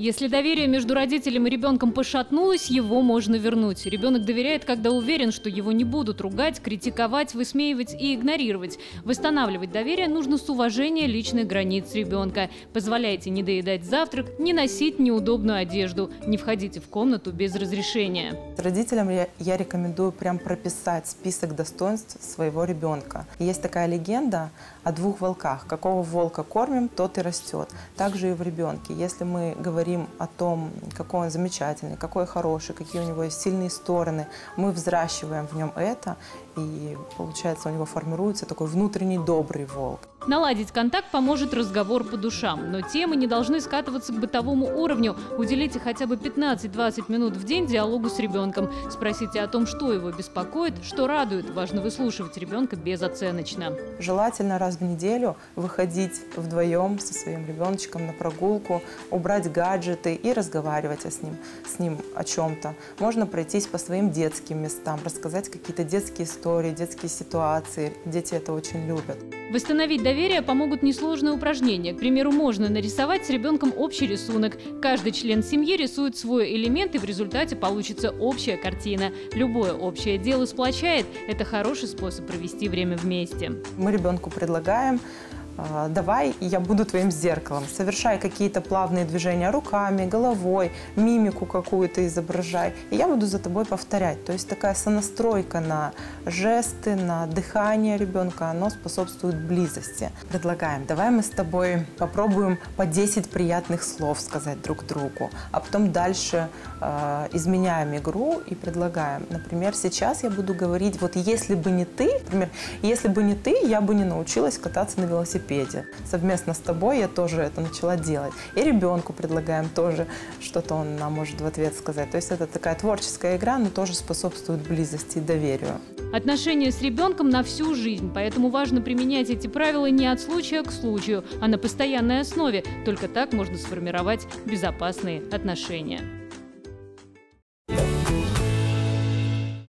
Если доверие между родителем и ребенком пошатнулось, его можно вернуть. Ребенок доверяет, когда уверен, что его не будут ругать, критиковать, высмеивать и игнорировать. Восстанавливать доверие нужно с уважения личных границ ребенка. Позволяйте не доедать завтрак, не носить неудобную одежду, не входите в комнату без разрешения. Родителям я, я рекомендую прям прописать список достоинств своего ребенка. Есть такая легенда о двух волках. Какого волка кормим, тот и растет. Также и в ребенке. Если мы говорим о том, какой он замечательный, какой хороший, какие у него есть сильные стороны, мы взращиваем в нем это, и получается у него формируется такой внутренний добрый волк. Наладить контакт поможет разговор по душам, но темы не должны скатываться к бытовому уровню. Уделите хотя бы 15-20 минут в день диалогу с ребенком. Спросите о том, что его беспокоит, что радует. Важно выслушивать ребенка безоценочно. Желательно раз в неделю выходить вдвоем со своим ребеночком на прогулку, убрать гаджеты и разговаривать с ним, с ним о чем-то. Можно пройтись по своим детским местам, рассказать какие-то детские истории, детские ситуации. Дети это очень любят. Восстановить доверие помогут несложные упражнения. К примеру, можно нарисовать с ребенком общий рисунок. Каждый член семьи рисует свой элемент, и в результате получится общая картина. Любое общее дело сплочает. Это хороший способ провести время вместе. Мы ребенку предлагаем давай я буду твоим зеркалом. Совершай какие-то плавные движения руками, головой, мимику какую-то изображай. И я буду за тобой повторять. То есть такая сонастройка на жесты, на дыхание ребенка, оно способствует близости. Предлагаем, давай мы с тобой попробуем по 10 приятных слов сказать друг другу, а потом дальше э, изменяем игру и предлагаем. Например, сейчас я буду говорить, вот если бы не ты, например, если бы не ты, я бы не научилась кататься на велосипеде велосипеде. Совместно с тобой я тоже это начала делать. И ребенку предлагаем тоже что-то он нам может в ответ сказать. То есть это такая творческая игра, но тоже способствует близости и доверию. Отношения с ребенком на всю жизнь, поэтому важно применять эти правила не от случая к случаю, а на постоянной основе. Только так можно сформировать безопасные отношения.